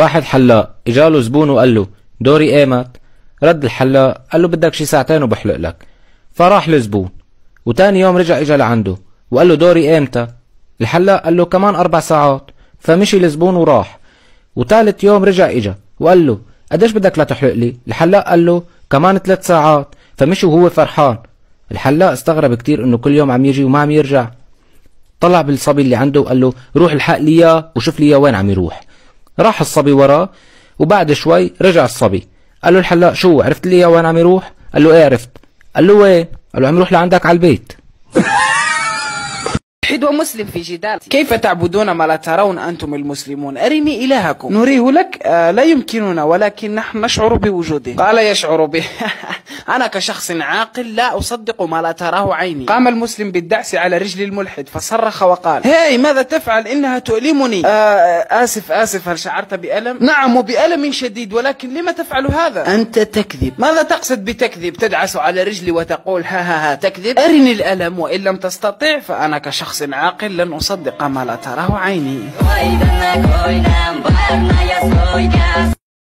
واحد حلاق اجاله زبون وقال له دوري إيمت؟ رد الحلاق قال له بدك شي ساعتين وبحلق لك. فراح الزبون وتاني يوم رجع إجا لعنده وقال له دوري إيمتى؟ الحلاق قال له كمان أربع ساعات. فمشي الزبون وراح وتالت يوم رجع إجا وقال له قديش بدك لتحلق لي؟ الحلاق قال له كمان ثلاث ساعات. فمشي وهو فرحان. الحلاق استغرب كتير إنه كل يوم عم يجي وما عم يرجع. طلع بالصبي اللي عنده وقال له روح الحق لي إياه وشوف لي إياه وين عم يروح. راح الصبي وراه وبعد شوي رجع الصبي. قال له الحلاق شو عرفت لي وين عم يروح؟ قال له إيه عرفت. قال له وين؟ قال له عم يروح لعندك على البيت. ملحد ومسلم في جدال. كيف تعبدون ما لا ترون أنتم المسلمون؟ أرني إلهكم. نريه لك آه لا يمكننا ولكن نحن نشعر بوجوده. قال يشعر به. أنا كشخص عاقل لا أصدق ما لا تراه عيني قام المسلم بالدعس على رجل الملحد فصرخ وقال هاي ماذا تفعل إنها تؤلمني آه آسف آسف هل شعرت بألم نعم وبألم شديد ولكن لما تفعل هذا أنت تكذب ماذا تقصد بتكذب تدعس على رجلي وتقول ها ها ها تكذب أرني الألم وإن لم تستطع فأنا كشخص عاقل لن أصدق ما لا تراه عيني